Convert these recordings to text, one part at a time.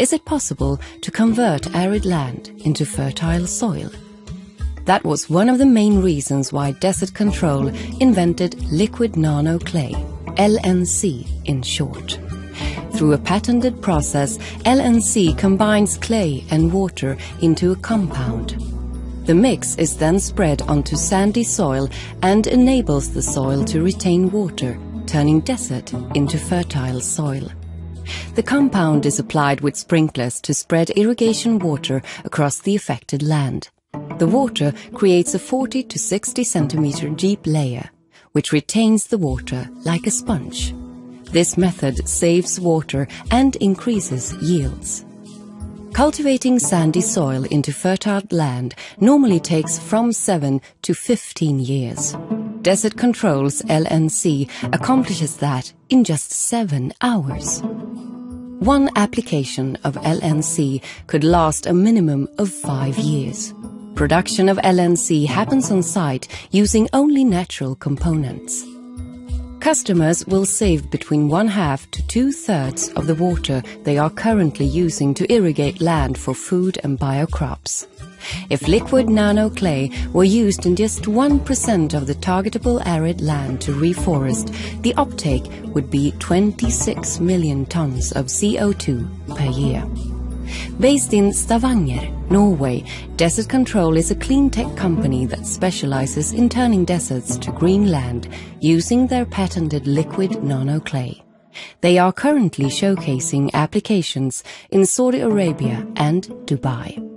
is it possible to convert arid land into fertile soil? That was one of the main reasons why Desert Control invented liquid nano clay, LNC in short. Through a patented process, LNC combines clay and water into a compound. The mix is then spread onto sandy soil and enables the soil to retain water, turning desert into fertile soil. The compound is applied with sprinklers to spread irrigation water across the affected land. The water creates a 40 to 60 centimeter deep layer, which retains the water like a sponge. This method saves water and increases yields. Cultivating sandy soil into fertile land normally takes from 7 to 15 years. Desert Control's LNC accomplishes that in just 7 hours. One application of LNC could last a minimum of 5 years. Production of LNC happens on site using only natural components. Customers will save between one half to two thirds of the water they are currently using to irrigate land for food and biocrops. If liquid nano clay were used in just 1% of the targetable arid land to reforest, the uptake would be 26 million tons of CO2 per year. Based in Stavanger, Norway, Desert Control is a clean tech company that specializes in turning deserts to green land using their patented liquid nano clay. They are currently showcasing applications in Saudi Arabia and Dubai.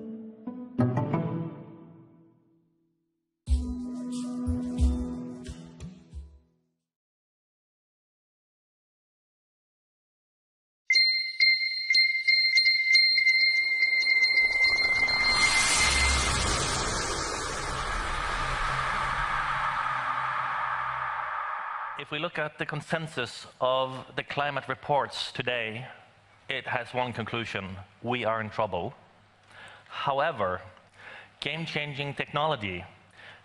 If we look at the consensus of the climate reports today, it has one conclusion: we are in trouble. However, game-changing technology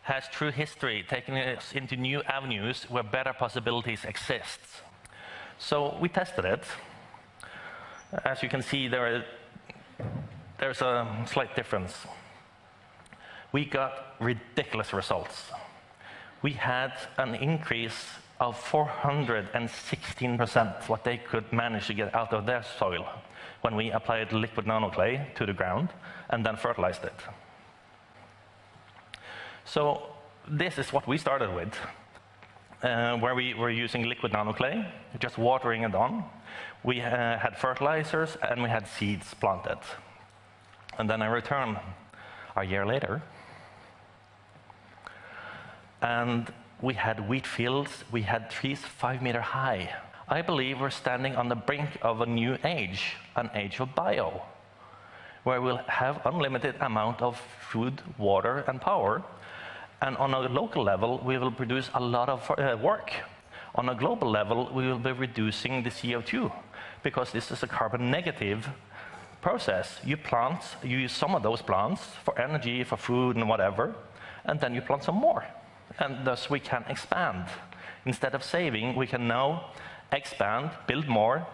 has, through history, taken us into new avenues where better possibilities exist. So we tested it. As you can see, there's a slight difference. We got ridiculous results. We had an increase of 416%, what they could manage to get out of their soil when we applied liquid nano clay to the ground and then fertilized it. So this is what we started with, uh, where we were using liquid nano clay, just watering it on. We uh, had fertilizers, and we had seeds planted. And then I returned a year later, and we had wheat fields, we had trees 5 meter high. I believe we're standing on the brink of a new age, an age of bio, where we'll have unlimited amount of food, water, and power, and on a local level, we will produce a lot of uh, work. On a global level, we will be reducing the CO2 because this is a carbon negative process. You plant, you use some of those plants for energy, for food, and whatever, and then you plant some more, and thus we can expand. Instead of saving, we can now expand, build more,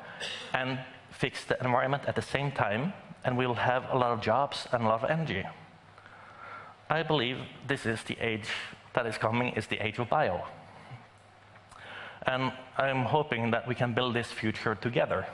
and fix the environment at the same time, and we will have a lot of jobs and a lot of energy. I believe this is the age that is coming, is the age of bio. And I'm hoping that we can build this future together.